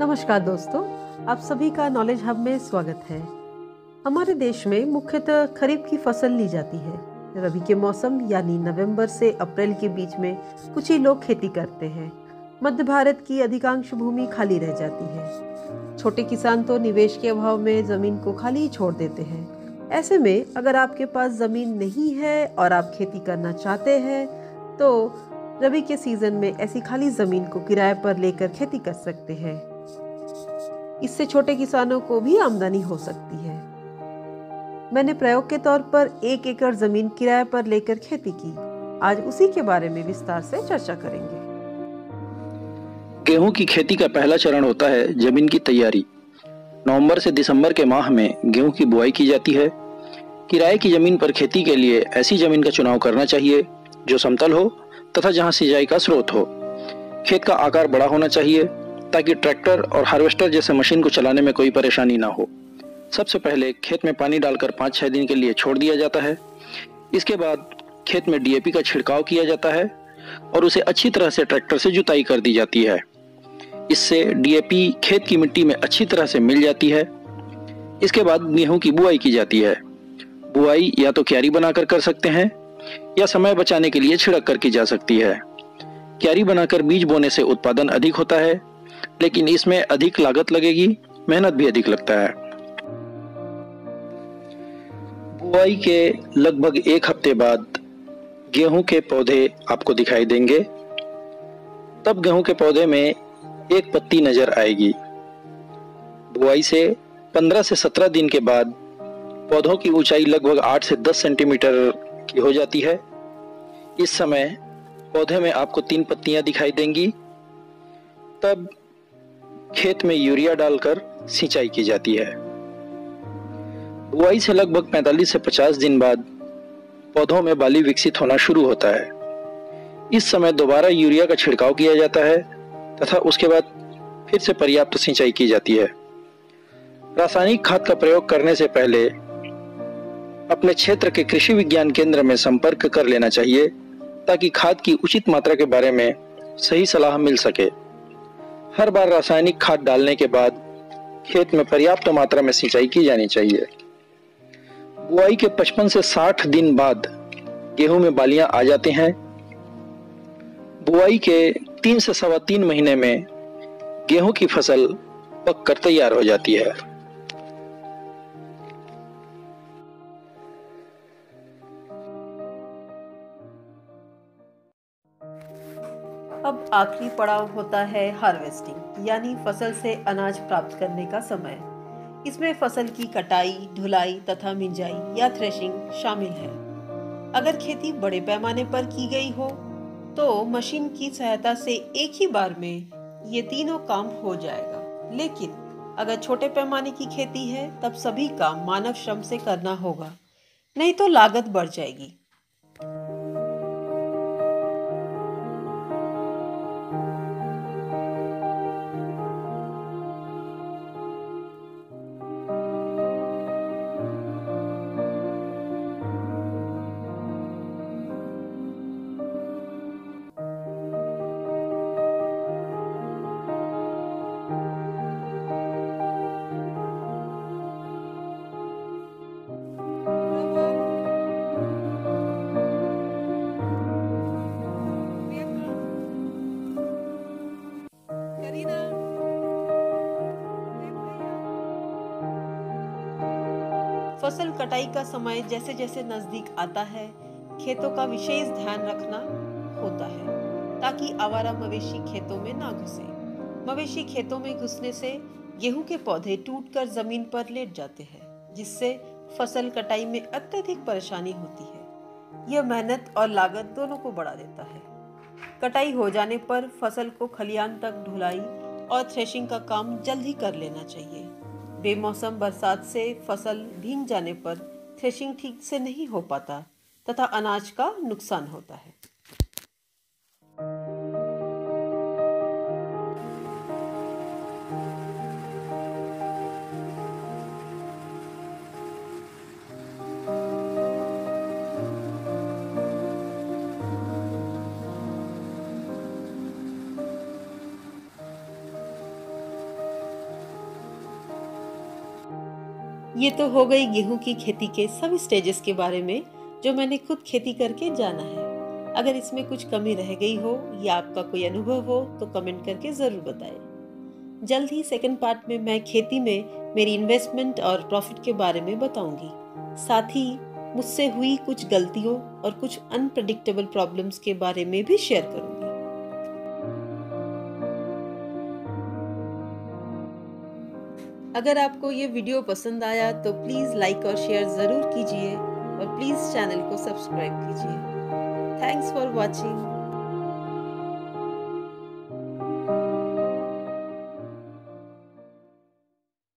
नमस्कार दोस्तों, आप सभी का नॉलेज हब में स्वागत है। हमारे देश में मुख्यतः खरीफ की फ़सल ली जाती है। रबी के मौसम यानी नवंबर से अप्रैल के बीच में कुछ ही लोग खेती करते हैं। मध्य भारत की अधिकांश भूमि खाली रह जाती है। छोटे किसान तो निवेश के अभाव में ज़मीन को खाली ही छोड़ देते हैं। ऐसे में अगर आपके पास ज़मीन नहीं है और आप खेती करना चाहते हैं तो रबी के सीज़न में ऐसी खाली ज़मीन को किराए पर लेकर खेती कर सकते हैं। इससे छोटे किसानों को भी आमदनी हो सकती है। मैंने प्रयोग के तौर पर एक एकड़ ज़मीन किराए पर लेकर खेती की। आज उसी के बारे में विस्तार से चर्चा करेंगे। गेहूँ की खेती का पहला चरण होता है ज़मीन की तैयारी। नवंबर से दिसंबर के माह में गेहूँ की बुआई की जाती है। किराए की ज़मीन पर खेती के लिए ऐसी ज़मीन का चुनाव करना चाहिए, जो समतल हो तथा जहाँ सिंचाई का स्रोत हो। खेत का आकार बड़ा होना चाहिए। ताकि ट्रैक्टर और हार्वेस्टर जैसे मशीन को चलाने में कोई परेशानी ना हो। सबसे पहले खेत में पानी डालकर पाँच छः दिन के लिए छोड़ दिया जाता है। इसके बाद खेत में डीएपी का छिड़काव किया जाता है और उसे अच्छी तरह से ट्रैक्टर से जुताई कर दी जाती है। इससे डीएपी खेत की मिट्टी में अच्छी तरह से मिल जाती है। इसके बाद गेहूँ की बुआई की जाती है। बुआई या तो क्यारी बनाकर कर सकते हैं या समय बचाने के लिए छिड़क कर की जा सकती है। क्यारी बनाकर बीज बोने से उत्पादन अधिक होता है लेकिन इसमें अधिक लागत लगेगी, मेहनत भी अधिक लगता है। बुआई के लगभग एक हफ़्ते बाद गेहूँ के पौधे आपको दिखाई देंगे। तब गेहूँ के पौधे में एक पत्ती नज़र आएगी। बुआई से 15 से 17 दिन के बाद पौधों की ऊंचाई लगभग 8 से 10 सेंटीमीटर की हो जाती है। इस समय पौधे में आपको तीन पत्तियाँ दिखाई देंगी। तब खेत में यूरिया डालकर सिंचाई की जाती है। बुआई से लगभग 45 से 50 दिन बाद पौधों में बाली विकसित होना शुरू होता है। इस समय दोबारा यूरिया का छिड़काव किया जाता है तथा उसके बाद फिर से पर्याप्त सिंचाई की जाती है। रासायनिक खाद का प्रयोग करने से पहले अपने क्षेत्र के कृषि विज्ञान केंद्र में संपर्क कर लेना चाहिए ताकि खाद की उचित मात्रा के बारे में सही सलाह मिल सके। हर बार रासायनिक खाद डालने के बाद खेत में पर्याप्त मात्रा में सिंचाई की जानी चाहिए। बुआई के 55 से 60 दिन बाद गेहूँ में बालियाँ आ जाते हैं। बुआई के तीन से सवा तीन महीने में गेहूँ की फ़सल पक कर तैयार हो जाती है। अब आखिरी पड़ाव होता है हार्वेस्टिंग, यानी फ़सल से अनाज प्राप्त करने का समय। इसमें फ़सल की कटाई, धुलाई तथा मिंजाई या थ्रेशिंग शामिल है। अगर खेती बड़े पैमाने पर की गई हो तो मशीन की सहायता से एक ही बार में ये तीनों काम हो जाएगा। लेकिन अगर छोटे पैमाने की खेती है, तब सभी काम मानव श्रम से करना होगा, नहीं तो लागत बढ़ जाएगी। फ़सल कटाई का समय जैसे जैसे नज़दीक आता है, खेतों का विशेष ध्यान रखना होता है, ताकि आवारा मवेशी खेतों में ना घुसे। मवेशी खेतों में घुसने से गेहूँ के पौधे टूटकर ज़मीन पर लेट जाते हैं, जिससे फ़सल कटाई में अत्यधिक परेशानी होती है। यह मेहनत और लागत दोनों को बढ़ा देता है। कटाई हो जाने पर फ़सल को खलियान तक ढुलाई और थ्रेशिंग का काम जल्द ही कर लेना चाहिए। बेमौसम बरसात से फ़सल भींग जाने पर थ्रेशिंग ठीक से नहीं हो पाता तथा अनाज का नुकसान होता है। ये तो हो गई गेहूँ की खेती के सभी स्टेजेस के बारे में, जो मैंने खुद खेती करके जाना है। अगर इसमें कुछ कमी रह गई हो या आपका कोई अनुभव हो तो कमेंट करके ज़रूर बताएँ। जल्द ही सेकंड पार्ट में मैं खेती में मेरी इन्वेस्टमेंट और प्रॉफिट के बारे में बताऊँगी। साथ ही मुझसे हुई कुछ गलतियों और कुछ अनप्रडिक्टेबल प्रॉब्लम्स के बारे में भी शेयर करूँगी। अगर आपको ये वीडियो पसंद आया तो प्लीज़ लाइक और शेयर ज़रूर कीजिए और प्लीज़ चैनल को सब्सक्राइब कीजिए। Thanks for watching.